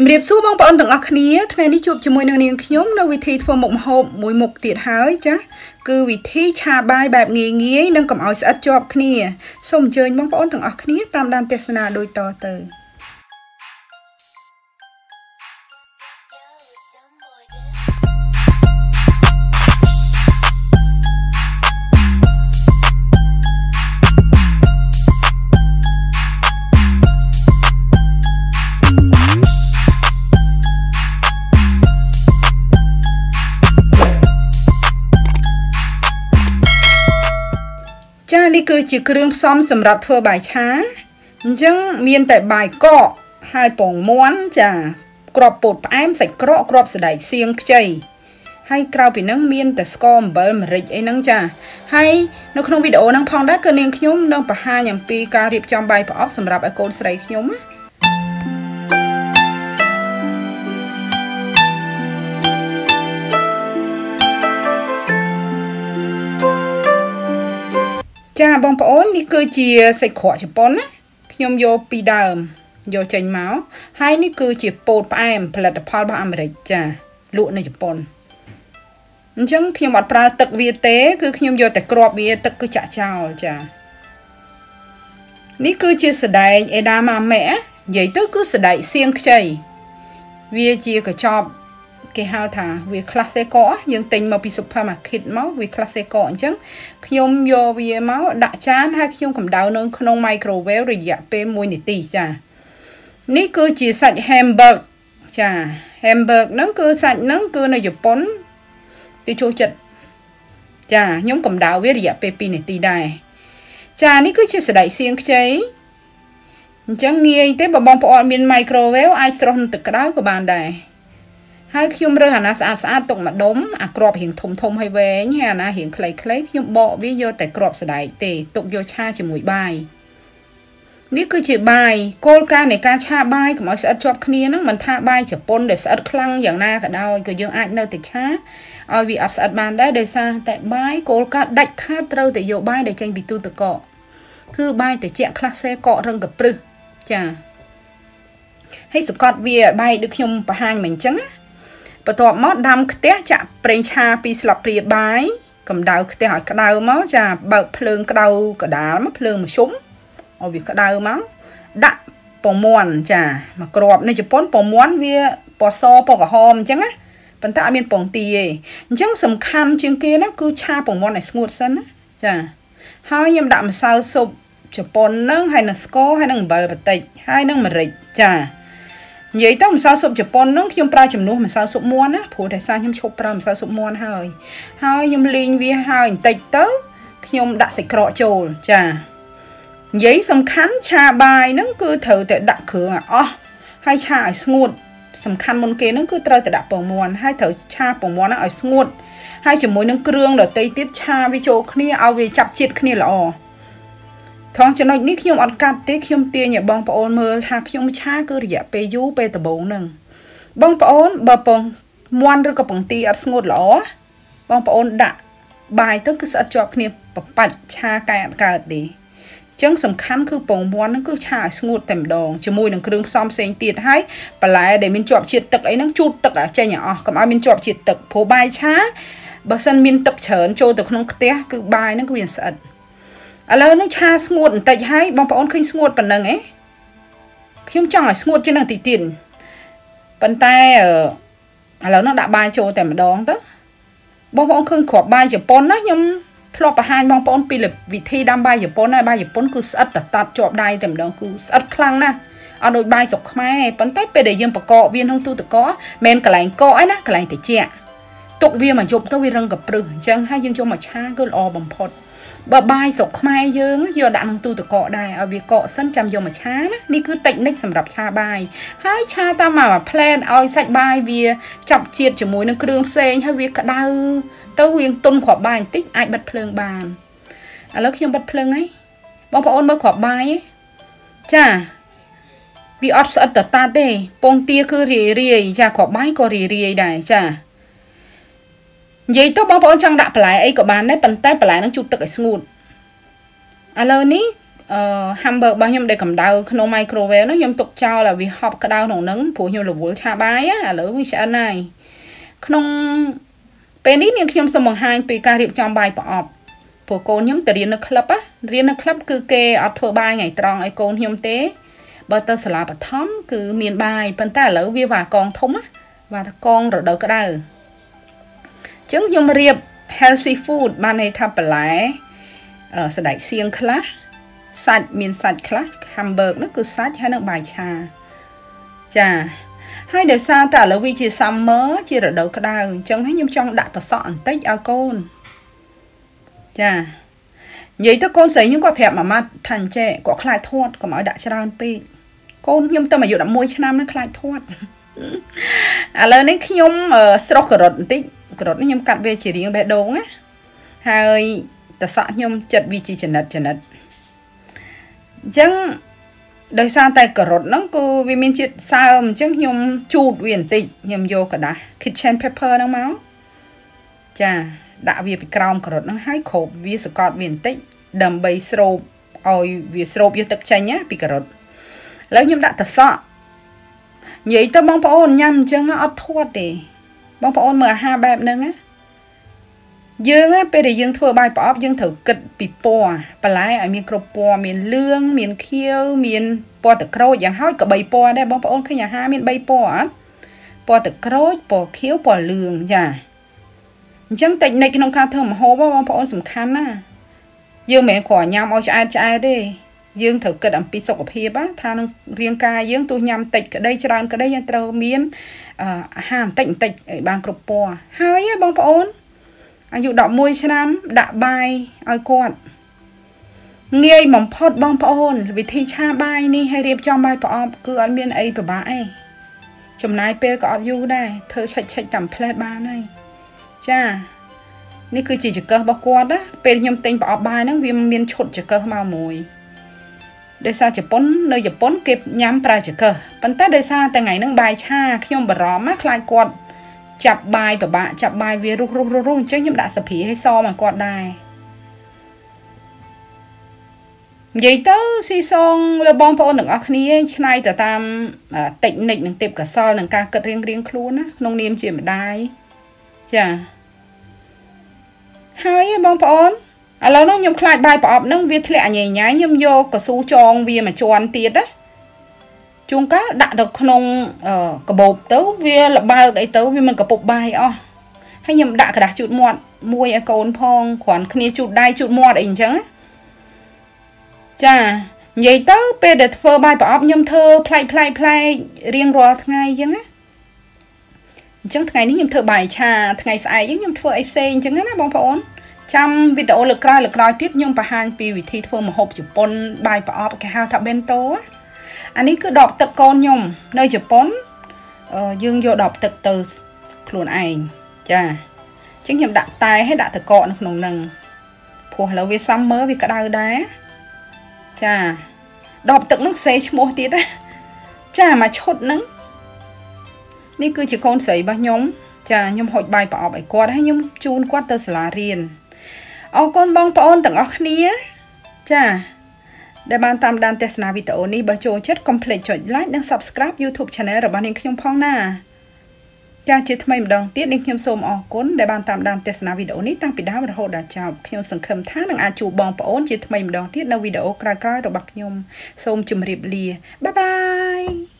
ជំរាបសួរបងប្អូនទាំងអស់គ្នាថ្ងៃនេះជួបជាមួយនឹងនាងខ្ញុំនៅវិធីធ្វើមុខម្ហូបមួយមុខទៀតហើយចាគឺវិធីឆាបាយបែបងាយងាយនិងកុំឲ្យស្អិតជាប់គ្នាសូមអញ្ជើញបងប្អូនទាំងអស់គ្នាតាមដានទស្សនាដូចតទៅ ចានេះគឺជាគ្រឿងផ្សំសម្រាប់ធ្វើបាយឆាអញ្ចឹងមានតែបាយកកហើយពងមាន់ចាក្របពោតផ្អែមសាច់ក្រកក្របសណ្ដែកសៀងខ្ចីហើយក្រៅពីហ្នឹងមានតែស្ករអំបិលម្រេចអីហ្នឹងចាហើយនៅក្នុងវីដេអូហ្នឹងផងដែរគឺនាងខ្ញុំនឹងបង្ហាញអំពីការរៀបចំបាយប្រអប់សម្រាប់ឲ្យកូនស្រីខ្ញុំណា ចាបងប្អូននេះគឺជាសាច់ក្រកជប៉ុនណាខ្ញុំយកពីដើមយកចេញមកហើយនេះគឺជាពោតផ្អែមផលិតផលរបស់អាមេរិកចាលក់នៅជប៉ុនអញ្ចឹងខ្ញុំអត់ប្រើទឹកវាទេ គឺខ្ញុំយកតែគ្រាប់វាទឹកគឺចាក់ចោលចានេះគឺជាសដែងអេដាម៉ាម៉ែនិយាយទៅគឺសដែងសៀងខ្ចីវាជាកញ្ចប់ គេហៅថាវាខ្លះសេកយើងទិញមកពី supermarket មកវាខ្លះសេកអញ្ចឹងខ្ញុំយកវាមកដាក់ចានហើយខ្ញុំកម្ដៅនៅក្នុង microwave រយៈពេល1នាទីចានេះគឺជាសាច់ hamburg ចា hamburg ហ្នឹងគឺសាច់ហ្នឹងគឺនៅជប៉ុនគេចូលចិត្តចាខ្ញុំកម្ដៅវារយៈពេល2នាទីដែរចានេះគឺជាសណ្ដែកសៀងខ្ចីអញ្ចឹងងាយទេបើបងប្អូនមាន microwave អាចស្រុះនឹងទឹកក្តៅក៏បានដែរ ហើយខ្ញុំរើសអាណាស្អាតស្អាតទុកម្ដុំអាក្របរៀងធំធំហើយវែងហើយអាណារៀងខ្លីៗខ្ញុំបកវាយកតែក្របស្ដែកទេទុកយកឆាជាមួយបាយនេះគឺជាបាយគោលការណ៍នៃការឆាបាយកុំឲ្យស្អិតជាប់គ្នាហ្នឹងមិនថាបាយជប៉ុនដែលស្អិតខ្លាំងយ៉ាងណាក៏ដោយក៏យើងអាចនៅតែឆាឲ្យវាអត់ស្អិតបានដែរដោយសារតែបាយគោលការណ៍ដាច់ខាតត្រូវតែយកបាយដែលចេញពីទូទឹកកកគឺបាយត្រជាក់ខ្លះសេកករឹងកព្រឹសចាហើយសកត់វាបាយដូចខ្ញុំបង្ហាញមិញអញ្ចឹងណា បន្ទាប់មកដាំខ្ទះចាក់ប្រេងឆាពីស្លាបព្រាបាយកម្ដៅខ្ទះឲ្យក្ដៅមកចាបើកភ្លើងក្ដៅកដាលមកភ្លើងមធ្យមឲ្យវាក្ដៅមកដាក់ពងមាន់ចាមកក្របនៅជប៉ុនពងមាន់វាពណ៌សពណ៌ក្រហមអញ្ចឹងណាប៉ុន្តែអត់មានពងទាទេអញ្ចឹងសំខាន់ជាងគេណាគឺឆាពងមាន់ឲ្យស្ងួតសិនណាចាហើយខ្ញុំដាក់ម្សៅស៊ុបជប៉ុនហ្នឹងហើយនឹងស្ករហើយនឹងអំបិលបន្តិចហើយនឹងម្រេចចា និយាយទៅម្សៅស៊ុបជប៉ុនហ្នឹងខ្ញុំប្រើជំនួសម្សៅស៊ុបមាន់ណាព្រោះតែសារខ្ញុំឈប់ប្រើម្សៅស៊ុបមាន់ហើយហើយខ្ញុំលីងវាហើយបន្តិចទៅខ្ញុំដាក់សាច់ក្រកចូលចានិយាយសំខាន់ឆាបាយហ្នឹងគឺត្រូវតែដាក់គ្រឿងឲ្យអស់ហើយឆាឲ្យស្ងួតសំខាន់មុនគេហ្នឹងគឺត្រូវតែដាក់ពងមាន់ហើយត្រូវឆាពងមាន់ហ្នឹងឲ្យស្ងួតហើយជាមួយនឹងគ្រឿងដទៃទៀតឆាវាចូលគ្នាឲ្យវាចាប់ជាតិគ្នាល្អ ថងចំណុចនេះខ្ញុំអត់កាត់ទេខ្ញុំទាញឲ្យបងប្អូនមើលថាខ្ញុំឆាគឺរយៈពេលយូរពេលដំបូងហ្នឹងបងប្អូនបើពងមាន់ឬក៏ពងទីអត់ស្ងួតល្អបងប្អូនដាក់បាយទៅគឺស្អិតជាប់គ្នាបបាច់ឆាកែអត់កើតទេចឹងសំខាន់គឺពងមាន់ហ្នឹងគឺឆាឲ្យស្ងួតតែម្ដងជាមួយនឹងគ្រឿងផ្សំផ្សេងទៀតហើយបន្លែដែលមានជាប់ជាតិទឹកអីហ្នឹងជូតទឹកឲ្យចេញឲ្យអស់កុំឲ្យមានជាប់ជាតិទឹកព្រោះបាយឆាបើសិនមានទឹកច្រើនចូលទៅក្នុងខ្ទះគឺបាយហ្នឹងគឺវាស្អិត ឥឡូវនេះឆាស្ងួតបន្តិចហើយបងប្អូនឃើញស្ងួតប៉ុណ្ណឹងឯងខ្ញុំចង់ឲ្យស្ងួតជាងនឹងតិចទៀតប៉ុន្តែឥឡូវនោះដាក់បាយចូលតែម្ដងទៅបងប្អូនឃើញគ្រាប់បាយជប៉ុនណាខ្ញុំធ្លាប់បង្ហាញបងប្អូនពីវិធីដាំបាយជប៉ុនហើយបាយជប៉ុនគឺស្អិតតតាត់ជាប់ដៃតែម្ដងគឺស្អិតខ្លាំងណាស់អត់ដូចបាយស្រុកខ្មែរប៉ុន្តែពេលដែលយើងបកកវាក្នុងទូទឹកកកមិនកន្លែងកកឯណាកន្លែងត្រជាក់ទុកវាមកយប់ទៅវារឹងកព្រឹសអញ្ចឹងហើយយើងយកមកឆាគឺល្អបំផុត បើបាយស្រុកខ្មែរយើងយកដាក់ក្នុងទូទឹកកកដែរឲ្យវាកកសិនចាំយកមកឆាណានេះគឺតិចនិចសម្រាប់ឆាបាយហើយឆាតាមមកផ្លែតឲ្យសាច់បាយវាចាប់ជាតិជាមួយនឹងគ្រឿងផ្សេងហើយវាក្តៅទៅវាទុនគ្រាប់បាយបន្តិចអាចបិទភ្លើងបានឥឡូវខ្ញុំបិទភ្លើងហើយបងប្អូនមើលគ្រាប់បាយចាវាអត់ស្អិតតតាត់ទេពងទាគឺរាយរាយចាគ្រាប់បាយក៏រាយរាយដែរចា និយាយទៅបងប្អូនចង់ដាក់បន្លែអីក៏បានដែរប៉ុន្តែបន្លែនឹងជូតទឹកឲ្យស្ងួតឥឡូវនេះអឺ hamburger របស់ខ្ញុំដែលកម្ដៅក្នុង microwave នោះខ្ញុំទុកចោលឲ្យវាហប់ក្ដៅក្នុងហ្នឹងព្រោះខ្ញុំរវល់ឆាបាយឥឡូវវាឆ្អិនហើយក្នុងពេលនេះនាងខ្ញុំសូមបង្ហាញពីការរៀបចំបាយប្រអប់ព្រោះកូនខ្ញុំទៅរៀននៅក្លឹបណារៀននៅក្លឹបគឺគេអត់ធ្វើបាយថ្ងៃត្រង់ឲ្យកូនខ្ញុំទេបើទៅសាលាបឋមគឺមានបាយប៉ុន្តែឥឡូវវាវ៉ាកងធំណាវ៉ាកងរដូវក្តៅអញ្ចឹងខ្ញុំរៀប healthy food បានន័យថាបន្លែសណ្តែកសៀងខ្លះសាច់មានសាច់ខ្លះ hamburger នោះគឺសាច់ហើយនឹងបាយឆាចាហើយដោយសារតែឥឡូវវាជា summer ជារដូវក្តៅអញ្ចឹងហើយខ្ញុំចង់ដាក់តសក់បន្តិចឲ្យកូនចានិយាយទៅកូនស្រីខ្ញុំក៏ប្រាប់ម៉ាម៉ាត់ថាអញ្ចេះគាត់ខ្លាចធាត់កុំឲ្យដាក់ច្រើនពេកកូនខ្ញុំទៅអាយុ11ឆ្នាំនឹងខ្លាចធាត់ឥឡូវនេះខ្ញុំស្រោះការ៉ុតបន្តិច ការ៉ុតនេះខ្ញុំកាត់វាជារាងបេះដូងណាហើយតសក់ខ្ញុំចិត្តវាជាចំណិតចំណិតអញ្ចឹងដោយសារតែការ៉ុតហ្នឹងគឺវាមានជាតិសើមអញ្ចឹងខ្ញុំជូតវាបន្តិចខ្ញុំយកกระดาษ kitchen pepper ហ្នឹងមកចាដាក់វាពីក្រោមការ៉ុតហ្នឹងហើយគ្របវាសកត់វាបន្តិចដើម្បីស្រូបឲ្យវាស្រូបយកទឹកចេញណាពីការ៉ុតឥឡូវខ្ញុំដាក់តសក់និយាយទៅបងប្អូនញ៉ាំអញ្ចឹងអត់ធាត់ទេ បងប្អូនមើលអាហារបែបហ្នឹងណាយើងពេលដែលយើងធ្វើបាយប្រអប់យើងត្រូវគិតពីពណ៌បន្លែឲ្យមានគ្រប់ពណ៌មានលឿងមានខៀវមានពណ៌ទឹកក្រូចយ៉ាងហោចក៏3ពណ៌ដែរបងប្អូនឃើញអាហារមាន3ពណ៌អត់ពណ៌ទឹកក្រូចពណ៌ខៀវពណ៌លឿងចាអញ្ចឹងតិចនិចក្នុងការធ្វើម្ហូបបងប្អូនសំខាន់ណាយើងមិនមែនគ្រាន់ញ៉ាំឲ្យឆ្អែតឆ្អែតទេ យើងត្រូវគិតអំពីសុខភាពថានឹងរាងកាយយើងទោះញ៉ាំតិចក្តីច្រើនក្តីយើងត្រូវមានអាហារបន្តិចបន្តិចឲ្យបានគ្រប់ពណ៌ហើយបងប្អូនអាយុ11ឆ្នាំដាក់បាយឲ្យគាត់ងាយបំផុតបងប្អូន វិធីឆាបាយនេះឲ្យរៀបចំបាយប្រអប់គឺអត់មានអីពិបាកអីចំណាយពេលក៏អត់យូរដែរធ្វើឆិចឆិចតាមផ្លែតបានហើយចានេះគឺជាចង្កឹះរបស់គាត់ណាពេលខ្ញុំទិញប្រអប់បាយហ្នឹងវាមានឈុតចង្កឹះមកមួយ ដោយសារជប៉ុននៅជប៉ុនគេញ៉ាំប្រើចង្កឹះប៉ុន្តែដោយសារតែថ្ងៃហ្នឹងបាយឆាខ្ញុំបារម្ភណាខ្លាចគាត់ចាប់បាយពិបាកចាប់បាយវារុះរុះរុះរុះអញ្ចឹងខ្ញុំដាក់សព្រាឲ្យសមកគាត់ដែរនិយាយទៅស៊ីសងលើបងប្អូនទាំងអស់គ្នាឆ្នៃទៅតាមតិចនិចនិងទេពកសលនឹងការគិតរៀងរៀងខ្លួនណាក្នុងនាមជាម្ដាយចាហើយបងប្អូន ឥឡូវនោះខ្ញុំខ្លាចបាយប្រអប់ហ្នឹងវាធ្លាក់ញ៉ៃញ៉ៃខ្ញុំយកកស៊ូចងវាមួយជាន់ទៀតណាជួនកាលដាក់ទៅក្នុងកាបូបទៅវាលបើកអីទៅវាមិនកពុបបាយអស់ហើយខ្ញុំដាក់กระดาษជូតមាត់មួយឲ្យកូនផងគ្រាន់គ្នាជូតដៃជូតមាត់អីអញ្ចឹងចានិយាយទៅពេលដែលធ្វើបាយប្រអប់ខ្ញុំធ្វើប្លែកប្លែកប្លែករៀងរាល់ថ្ងៃអញ្ចឹងណាអញ្ចឹងថ្ងៃនេះខ្ញុំធ្វើបាយឆាថ្ងៃស្អែកខ្ញុំធ្វើអីផ្សេងអញ្ចឹងណាបងប្អូន ចាំវីដេអូលើកក្រោយលើកក្រោយទៀតខ្ញុំបង្ហាញពីវិធីធ្វើម្ហូបជប៉ុនបាយប្រអប់គេហៅថា bento អានេះគឺដបទឹកកូនខ្ញុំនៅជប៉ុនយើងយកដបទឹកទៅខ្លួនឯងចាអញ្ចឹងខ្ញុំដាក់តែឲ្យដាក់តកកនៅក្នុងនឹងព្រោះឥឡូវវាសាំមើវាក្តៅដែរចាដបទឹកនឹងសេឈ្មោះទៀតណាចាមកឈុតនឹងនេះគឺជាកូនស្រីរបស់ខ្ញុំចាខ្ញុំហុចបាយប្រអប់ឲ្យគាត់ហើយខ្ញុំជូនគាត់ទៅសាលារៀន អរគុណបងប្អូនទាំងអស់គ្នា ចាដែលបានតាមដានទស្សនាវីដេអូនេះបើចូលចិត្តកុំភ្លេចចុច like និង subscribe YouTube Channel របស់នាងខ្ញុំផងណាចាជាថ្មីម្ដងទៀតនាងខ្ញុំសូមអរគុណដែលបានតាមដានទស្សនាវីដេអូនេះតាំងពីដើមរហូតដល់ចប់ខ្ញុំសង្ឃឹមថានឹងអាចជួបបងប្អូនជាថ្មីម្ដងទៀតនៅវីដេអូក្រោយៗរបស់ខ្ញុំសូមជម្រាបលាបាយបាយ